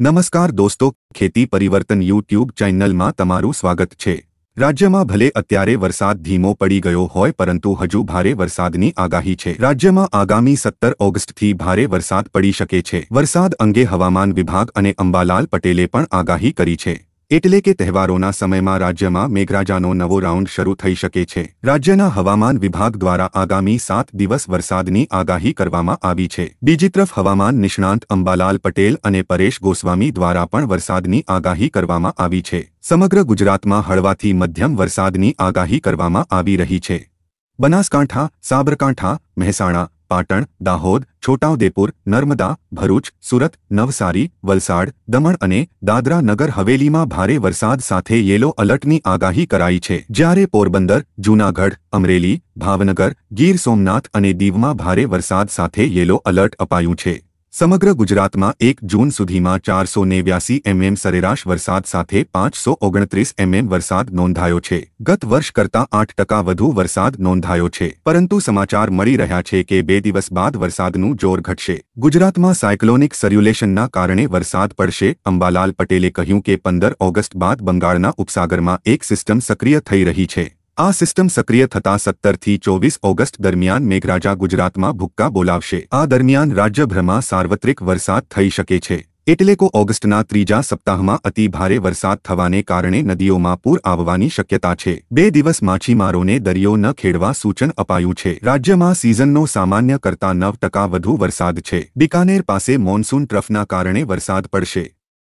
નમસ્કાર દોસ્તો, ખેતી પરિવર્તન યુટ્યુબ ચેનલમાં તમારું સ્વાગત છે. રાજ્યમાં ભલે અત્યારે વરસાદ ધીમો પડી ગયો હોય, પરંતુ હજુ ભારે વરસાદની આગાહી છે. રાજ્યમાં આગામી સત્તર ઓગસ્ટથી ભારે વરસાદ પડી શકે છે. વરસાદ અંગે હવામાન વિભાગ અને અંબાલાલ પટેલે પણ આગાહી કરી છે. એટલે કે તહેવારોના સમયમાં રાજ્યમાં મેઘરાજાનો નવો રાઉન્ડ શરૂ થઈ શકે છે. રાજ્યના હવામાન વિભાગ દ્વારા આગામી સાત દિવસ વરસાદની આગાહી કરવામાં આવી છે. બીજી તરફ હવામાન નિષ્ણાંત અંબાલાલ પટેલ અને પરેશ ગોસ્વામી દ્વારા પણ વરસાદની આગાહી કરવામાં આવી છે. સમગ્ર ગુજરાતમાં હળવાથી મધ્યમ વરસાદની આગાહી કરવામાં આવી રહી છે. બનાસકાંઠા, સાબરકાંઠા, મહેસાણા પાટણ, દાહોદ, છોટાઉદેપુર, નર્મદા, ભરૂચ, સુરત, નવસારી, વલસાડ, દમણ અને દાદરા નગર હવેલીમાં ભારે વરસાદ સાથે યેલો અલર્ટની આગાહી કરાઈ છે. જ્યારે પોરબંદર, જૂનાગઢ, અમરેલી, ભાવનગર, ગીર સોમનાથ અને દીવમાં ભારે વરસાદ સાથે યેલો અલર્ટ અપાયું છે. સમગ્ર ગુજરાતમાં એક જૂન સુધીમાં ચારસો નેવ્યાસી એમએમ સરેરાશ વરસાદ સાથે પાંચસો ઓગણત્રીસ એમએમ વરસાદ નોંધાયો છે. ગત વર્ષ કરતાં આઠ ટકા વધુ વરસાદ નોંધાયો છે. પરંતુ સમાચાર મળી રહ્યા છે કે બે દિવસ બાદ વરસાદનું જોર ઘટશે. ગુજરાતમાં સાયક્લોનિક સર્યુલેશનના કારણે વરસાદ પડશે. અંબાલાલ પટેલે કહ્યું કે પંદર ઓગસ્ટ બાદ બંગાળના ઉપસાગરમાં એક સિસ્ટમ સક્રિય થઈ રહી છે. આ સિસ્ટમ સક્રિય થતા સત્તરથી ચોવીસ ઓગસ્ટ દરમિયાન મેઘરાજા ગુજરાતમાં ભુક્કા બોલાવશે. આ દરમિયાન રાજ્યભરમાં સાર્વત્રિક વરસાદ થઈ શકે છે. એટલે કે ઓગસ્ટના ત્રીજા સપ્તાહમાં અતિ ભારે વરસાદ થવાને કારણે નદીઓમાં પૂર આવવાની શક્યતા છે. બે દિવસ માછીમારોને દરિયો ન ખેડવા સૂચન અપાયું છે. રાજ્યમાં સિઝનનો સામાન્ય કરતા નવ ટકા વધુ વરસાદ છે. બિકાનેર પાસે મોન્સૂન ટ્રફના કારણે વરસાદ પડશે.